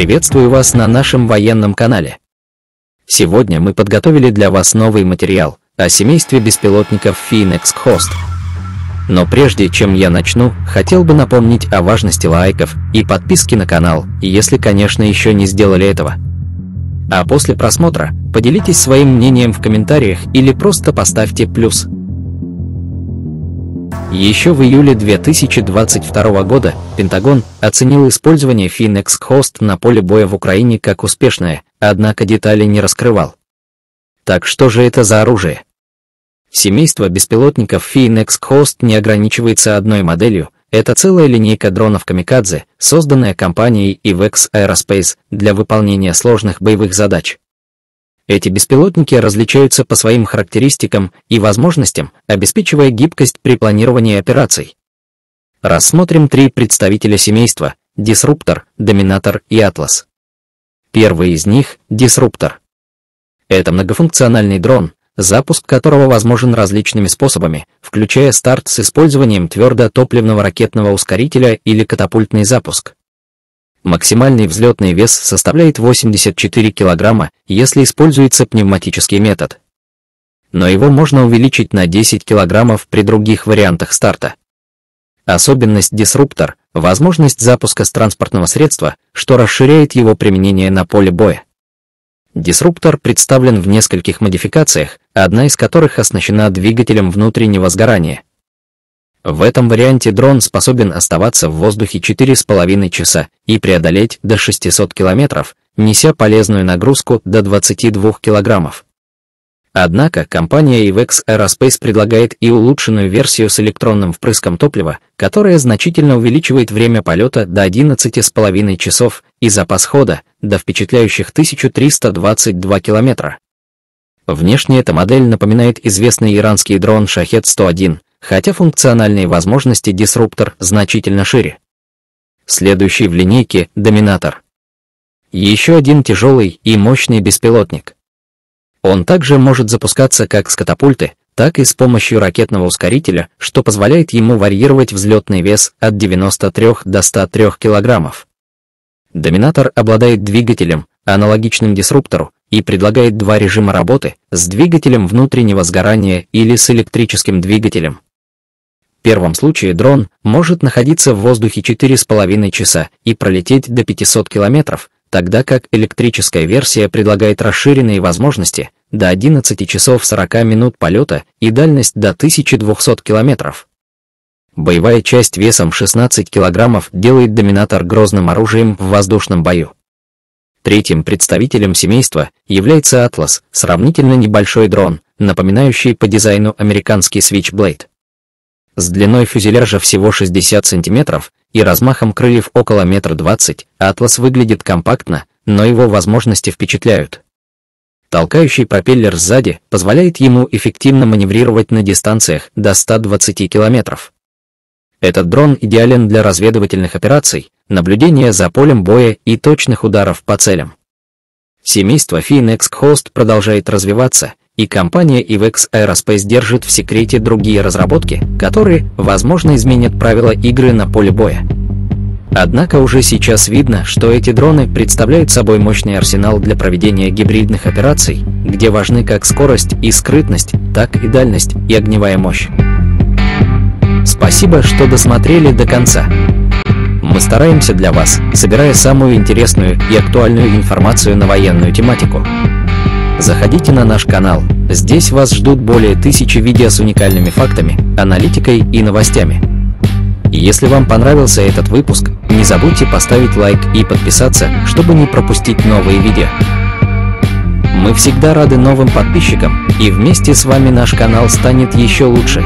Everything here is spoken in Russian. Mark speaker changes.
Speaker 1: Приветствую вас на нашем военном канале. Сегодня мы подготовили для вас новый материал о семействе беспилотников Phoenix Host. Но прежде чем я начну, хотел бы напомнить о важности лайков и подписки на канал, если, конечно, еще не сделали этого. А после просмотра поделитесь своим мнением в комментариях или просто поставьте плюс. Еще в июле 2022 года Пентагон оценил использование Phoenix Host на поле боя в Украине как успешное, однако детали не раскрывал. Так что же это за оружие? Семейство беспилотников Phoenix Host не ограничивается одной моделью, это целая линейка дронов «Камикадзе», созданная компанией IVEX Aerospace для выполнения сложных боевых задач. Эти беспилотники различаются по своим характеристикам и возможностям, обеспечивая гибкость при планировании операций. Рассмотрим три представителя семейства – Дисруптор, Доминатор и Атлас. Первый из них – Дисруптор. Это многофункциональный дрон, запуск которого возможен различными способами, включая старт с использованием твердотопливного ракетного ускорителя или катапультный запуск. Максимальный взлетный вес составляет 84 кг, если используется пневматический метод. Но его можно увеличить на 10 кг при других вариантах старта. Особенность дисруптор – возможность запуска с транспортного средства, что расширяет его применение на поле боя. Дисруптор представлен в нескольких модификациях, одна из которых оснащена двигателем внутреннего сгорания – в этом варианте дрон способен оставаться в воздухе 4,5 часа и преодолеть до 600 километров, неся полезную нагрузку до 22 килограммов. Однако компания Ivex Aerospace предлагает и улучшенную версию с электронным впрыском топлива, которая значительно увеличивает время полета до 11,5 часов и запас хода до впечатляющих 1322 километра. Внешне эта модель напоминает известный иранский дрон Шахет-101, хотя функциональные возможности дисруптор значительно шире. Следующий в линейке – доминатор. Еще один тяжелый и мощный беспилотник. Он также может запускаться как с катапульты, так и с помощью ракетного ускорителя, что позволяет ему варьировать взлетный вес от 93 до 103 килограммов. Доминатор обладает двигателем, аналогичным дисруптору, и предлагает два режима работы с двигателем внутреннего сгорания или с электрическим двигателем. В первом случае дрон может находиться в воздухе 4,5 часа и пролететь до 500 километров, тогда как электрическая версия предлагает расширенные возможности до 11 часов 40 минут полета и дальность до 1200 километров. Боевая часть весом 16 килограммов делает доминатор грозным оружием в воздушном бою. Третьим представителем семейства является Atlas, сравнительно небольшой дрон, напоминающий по дизайну американский Switchblade. С длиной фюзеляжа всего 60 см и размахом крыльев около 1,20 м, «Атлас» выглядит компактно, но его возможности впечатляют. Толкающий пропеллер сзади позволяет ему эффективно маневрировать на дистанциях до 120 км. Этот дрон идеален для разведывательных операций, наблюдения за полем боя и точных ударов по целям. Семейство Phoenix Host продолжает развиваться, и компания Ivex Aerospace держит в секрете другие разработки, которые, возможно, изменят правила игры на поле боя. Однако уже сейчас видно, что эти дроны представляют собой мощный арсенал для проведения гибридных операций, где важны как скорость и скрытность, так и дальность и огневая мощь. Спасибо, что досмотрели до конца. Мы стараемся для вас, собирая самую интересную и актуальную информацию на военную тематику. Заходите на наш канал, здесь вас ждут более тысячи видео с уникальными фактами, аналитикой и новостями. Если вам понравился этот выпуск, не забудьте поставить лайк и подписаться, чтобы не пропустить новые видео. Мы всегда рады новым подписчикам, и вместе с вами наш канал станет еще лучше.